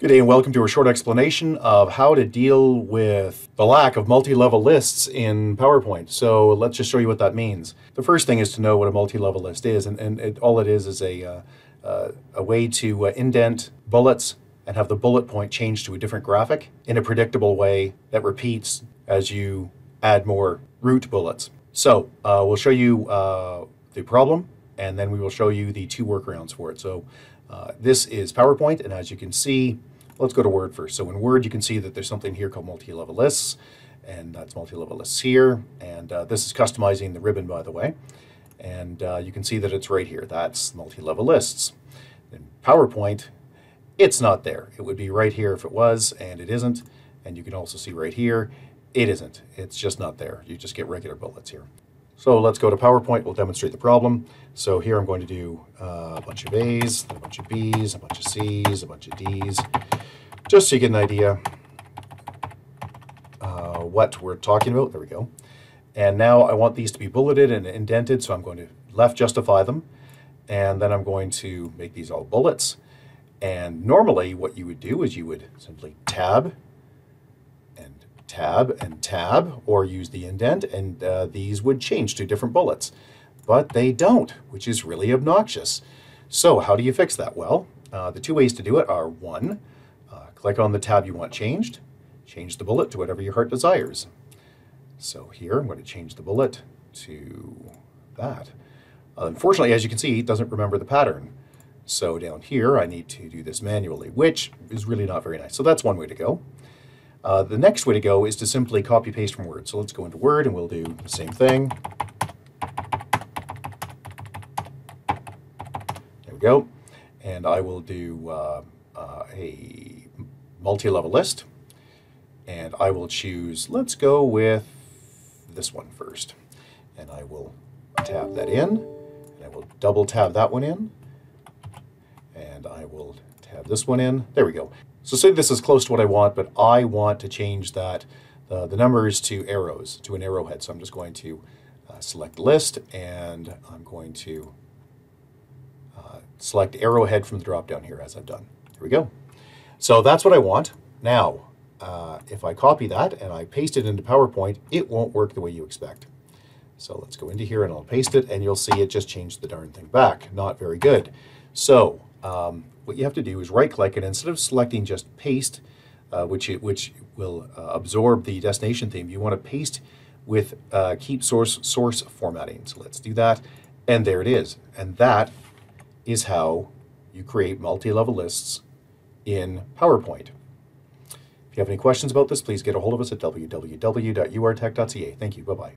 Good day and welcome to a short explanation of how to deal with the lack of multi-level lists in PowerPoint. So let's just show you what that means. The first thing is to know what a multi-level list is and, and it, all it is is a, uh, uh, a way to uh, indent bullets and have the bullet point change to a different graphic in a predictable way that repeats as you add more root bullets. So uh, we'll show you uh, the problem and then we will show you the two workarounds for it. So uh, this is PowerPoint, and as you can see, let's go to Word first. So in Word, you can see that there's something here called multi-level lists, and that's multi-level lists here. And uh, this is customizing the ribbon, by the way. And uh, you can see that it's right here. That's multi-level lists. In PowerPoint, it's not there. It would be right here if it was, and it isn't. And you can also see right here, it isn't. It's just not there. You just get regular bullets here. So let's go to PowerPoint. We'll demonstrate the problem. So here I'm going to do uh, a bunch of A's, a bunch of B's, a bunch of C's, a bunch of D's, just so you get an idea uh, what we're talking about. There we go. And now I want these to be bulleted and indented, so I'm going to left justify them. And then I'm going to make these all bullets. And normally what you would do is you would simply tab and tab and tab or use the indent and uh, these would change to different bullets. But they don't, which is really obnoxious. So how do you fix that? Well, uh, the two ways to do it are one, click on the tab you want changed, change the bullet to whatever your heart desires. So here I'm going to change the bullet to that. Unfortunately, as you can see, it doesn't remember the pattern. So down here, I need to do this manually, which is really not very nice. So that's one way to go. Uh, the next way to go is to simply copy paste from Word. So let's go into Word and we'll do the same thing. There we go. And I will do uh, uh, a multi-level list. And I will choose, let's go with this one first. And I will tab that in. And I will double tab that one in. And I will tab this one in. There we go. So say this is close to what I want, but I want to change that, uh, the numbers to arrows, to an arrowhead. So I'm just going to uh, select list and I'm going to uh, select arrowhead from the drop down here as I've done. Here we go. So that's what I want. Now, uh, if I copy that and I paste it into PowerPoint, it won't work the way you expect. So let's go into here and I'll paste it and you'll see it just changed the darn thing back. Not very good. So um, what you have to do is right click and instead of selecting just paste, uh, which, it, which will uh, absorb the destination theme, you want to paste with uh, keep source source formatting. So let's do that. And there it is. And that is how you create multi-level lists in PowerPoint. If you have any questions about this, please get a hold of us at www.urtech.ca. Thank you. Bye-bye.